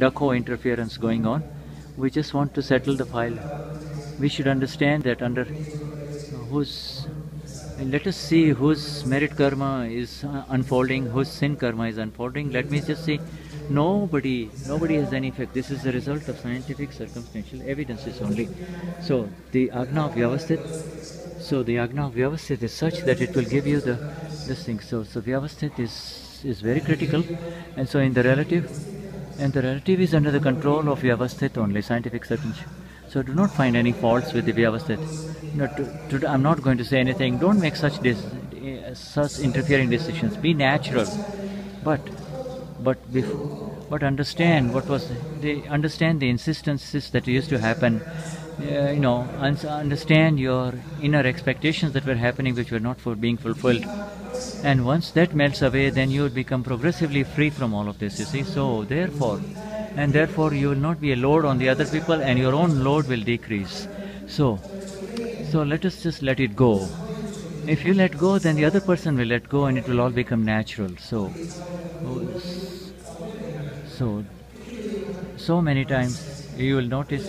dakho interference going on. We just want to settle the file. We should understand that under whose let us see whose merit karma is uh, unfolding, whose sin karma is unfolding. Let me just say, nobody, nobody has any effect. This is the result of scientific circumstantial evidences only. So the agna of vyavasthit, so the agna of vyavasthit is such that it will give you the this thing. So so vyavasthit is is very critical, and so in the relative, and the relative is under the control of vyavasthit only, scientific circumstantial. So do not find any faults with the vyavasthit. No, to, to, I'm not going to say anything. Don't make such uh, such interfering decisions. Be natural, but but before, but understand what was the understand the insistences that used to happen. Uh, you know, un- understand your inner expectations that were happening, which were not for being fulfilled. And once that melts away, then you will become progressively free from all of this. You see, so therefore and therefore you will not be a load on the other people and your own load will decrease. So so let us just let it go. If you let go then the other person will let go and it will all become natural. So so so many times you will notice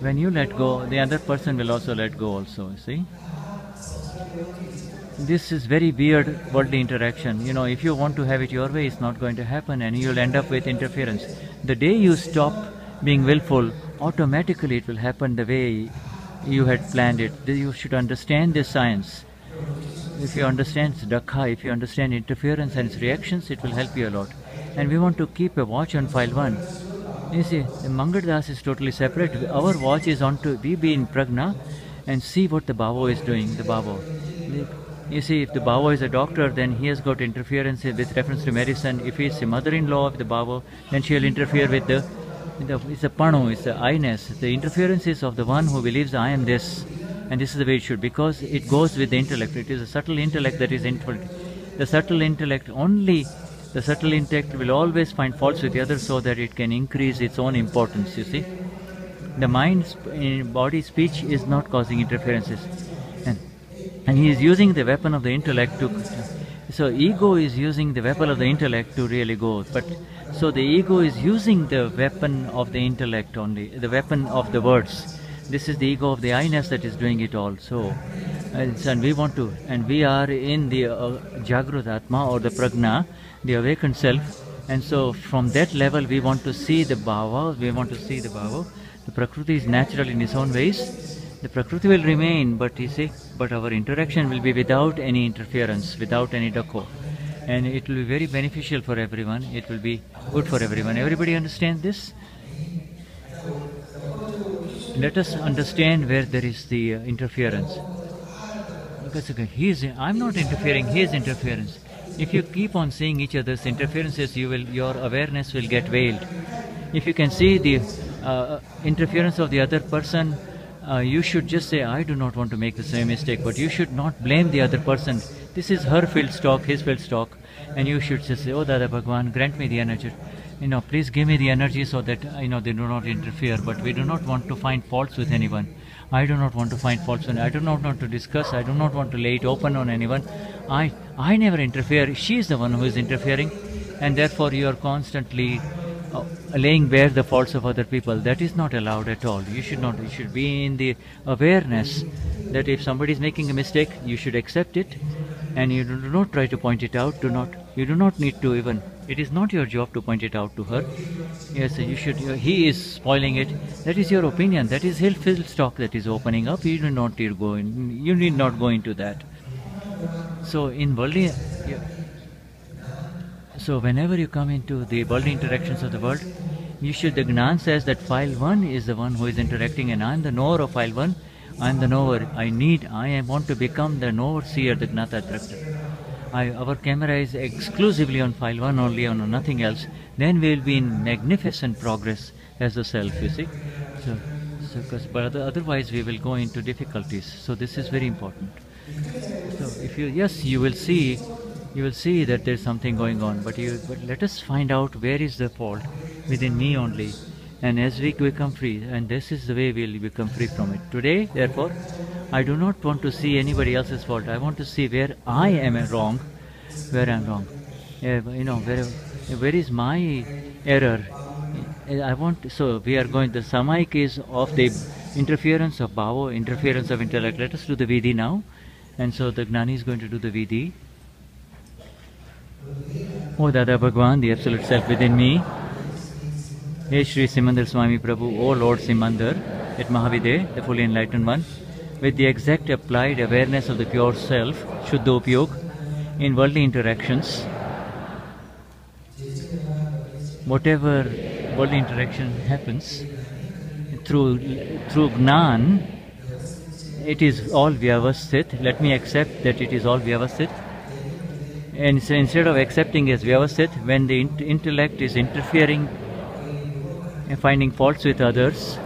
when you let go the other person will also let go also you see this is very weird worldly interaction. You know, if you want to have it your way, it's not going to happen and you'll end up with interference. The day you stop being willful, automatically it will happen the way you had planned it. You should understand this science. If you understand dakho, if you understand interference and its reactions, it will help you a lot. And we want to keep a watch on file 1. You see, the Mangaldas is totally separate. Our watch is on to, we be in pragna and see what the bavo is doing, the bavo. You see, if the Bhava is a doctor, then he has got interference with reference to medicine. If he is a mother-in-law of the Bhava, then she will interfere with the, the it's a panu, it's the I-ness. The interference is of the one who believes I am this, and this is the way it should, because it goes with the intellect. It is a subtle intellect that is infiltrated. The subtle intellect only, the subtle intellect will always find faults with the other so that it can increase its own importance, you see. The mind, body, speech is not causing interferences and he is using the weapon of the intellect to so ego is using the weapon of the intellect to really go. But so the ego is using the weapon of the intellect only the weapon of the words. This is the ego of the I-ness that is doing it all. So and we want to and we are in the uh, jagrut atma or the pragna the awakened self. And so from that level we want to see the bhava we want to see the bhava. The prakriti is natural in its own ways the Prakriti will remain, but you see, but our interaction will be without any interference, without any dukkha. And it will be very beneficial for everyone. It will be good for everyone. Everybody understand this? Let us understand where there is the uh, interference. Because okay, he is, I'm not interfering, he is interference. If you keep on seeing each other's interferences, you will, your awareness will get veiled. If you can see the uh, interference of the other person, uh, you should just say, I do not want to make the same mistake, but you should not blame the other person. This is her field stock, his field stock, and you should just say, Oh Dada Bhagwan, grant me the energy. You know, please give me the energy so that, you know, they do not interfere, but we do not want to find faults with anyone. I do not want to find faults with I do not want to discuss, I do not want to lay it open on anyone. I, I never interfere, she is the one who is interfering, and therefore you are constantly uh, laying bare the faults of other people that is not allowed at all. You should not you should be in the awareness that if somebody is making a mistake you should accept it and you do not try to point it out do not you do not need to even it is not your job to point it out to her. Yes you should he is spoiling it. That is your opinion. That is his stock that is opening up. You do not need to go in you need not go into that. So in worldly yeah, so whenever you come into the worldly interactions of the world, you should, the Gnan says that file 1 is the one who is interacting and I am the knower of file 1. I am the knower. I need, I want to become the knower seer, the Gnata I, our camera is exclusively on file 1 only, on nothing else. Then we will be in magnificent progress as the self, you see. So, so but otherwise we will go into difficulties. So this is very important. So if you, yes, you will see you will see that there's something going on. But, you, but let us find out where is the fault within me only. And as we become free, and this is the way we'll become free from it. Today, therefore, I do not want to see anybody else's fault. I want to see where I am wrong, where I'm wrong. you know, where, where is my error? uh, I want so we are going the Samayik is of the interference of Bhava, interference of intellect. Let us do the Vidhi now. And so the Gnani is going to do the Vidhi. O Dada Bhagwan, the Absolute Self within me. Hey Sri Simandhar Swami Prabhu, O Lord Simandhar, at Mahavideh, the fully enlightened one, with the exact applied awareness of the pure self, Shuddha Upayog, in worldly interactions, whatever worldly interaction happens, through, through Gnan, it is all vyavasthit. Let me accept that it is all vyavasthit. And so instead of accepting as vyavasthit, when the int- intellect is interfering and finding faults with others,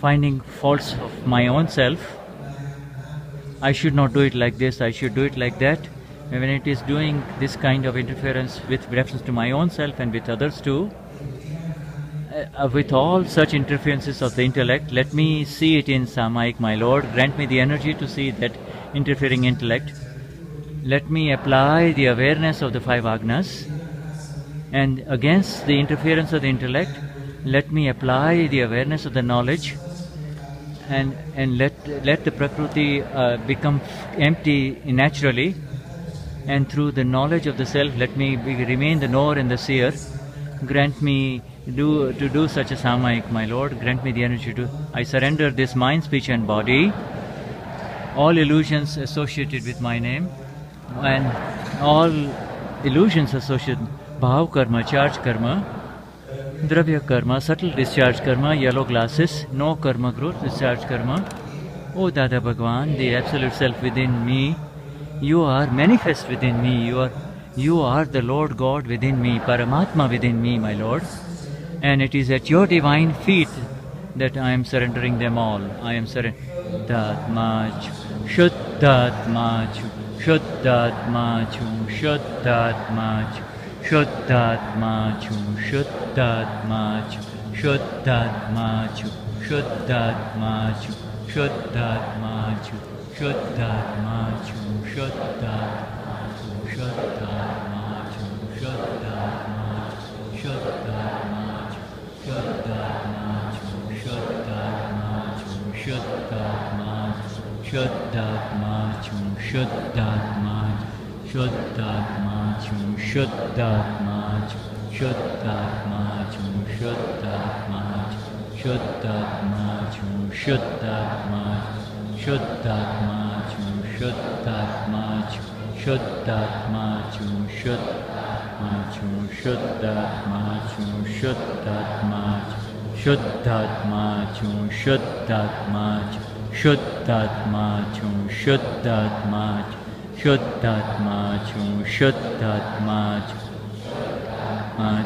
finding faults of my own self, I should not do it like this, I should do it like that. And when it is doing this kind of interference with reference to my own self and with others too, uh, with all such interferences of the intellect, let me see it in Samayik, my Lord. Grant me the energy to see that interfering intellect. Let me apply the awareness of the five agnas, and against the interference of the intellect, let me apply the awareness of the knowledge, and and let let the prakriti uh, become empty naturally, and through the knowledge of the self, let me be, remain the knower and the seer. Grant me do to do such a samayik, my Lord. Grant me the energy to. I surrender this mind, speech, and body, all illusions associated with my name, and all illusions associated bhav karma, charge karma, dravya karma, subtle discharge karma, yellow glasses, no karma growth, discharge karma. O Dada Bhagwan, the absolute self within me, you are manifest within me. You are you are the Lord God within me, Paramatma within me, my Lord. And it is at your divine feet that I am surrendering them all. I am surrendering. Datmach, Shuddhatmach, Shuddhatmach, Shuddhatmach, Shuddhatmach, Shuddhatmach, Shuddhatmach, Shuddhatmach, Shuddhatmach, Shuddhatmach, Shuddhatmach, Shuddhatmach, Shuddhatmach, शुद्धात्मा छू शुद्धात्मा शुद्धात्मा छू शुद्धात्मा छू शुद्धात्मा छू शुद्धात्मा शुद्धात्मा छू शुद्धात्मा शुद्धात्मा छू शुद्धात्मा छू शुद्धात्मा छू शुद्धात्मा छू शुद्धात्मा छू शुद्धात्मा छू शुद्धात्मा छू शुद्धात्मा छू Shuddhatma chung Shuddhatma Shuddhatma chung Shuddhatma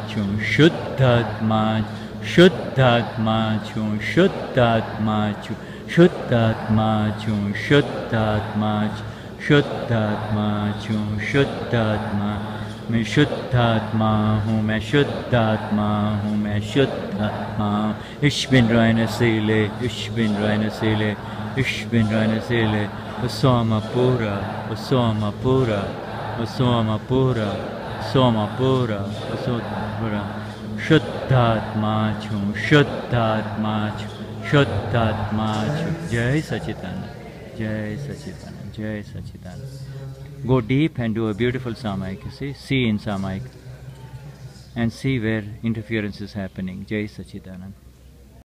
chung Shuddhatma Shuddhatma chung Shuddhatma chung Shuddhatma chung Shuddhatma Shuddhatma chung Shuddhatma मैं शुद्ध आत्मा हूँ, मैं शुद्ध आत्मा हूँ, मैं शुद्ध आत्मा इश बिन रायन सीले, इश्विन बिन रायन सीले इश बिन सोम पूरा सोम पूरा सोम पूरा सोम पूरा पूरा। शुद्ध आत्मा छू शुद्ध आत्मा छू शुद्ध आत्मा छू। जय सचिदानंद जय सचिदानंद जय Sachidanand. Go deep and do a beautiful samayik you see see in samayik and see where interference is happening. Jai sachidanand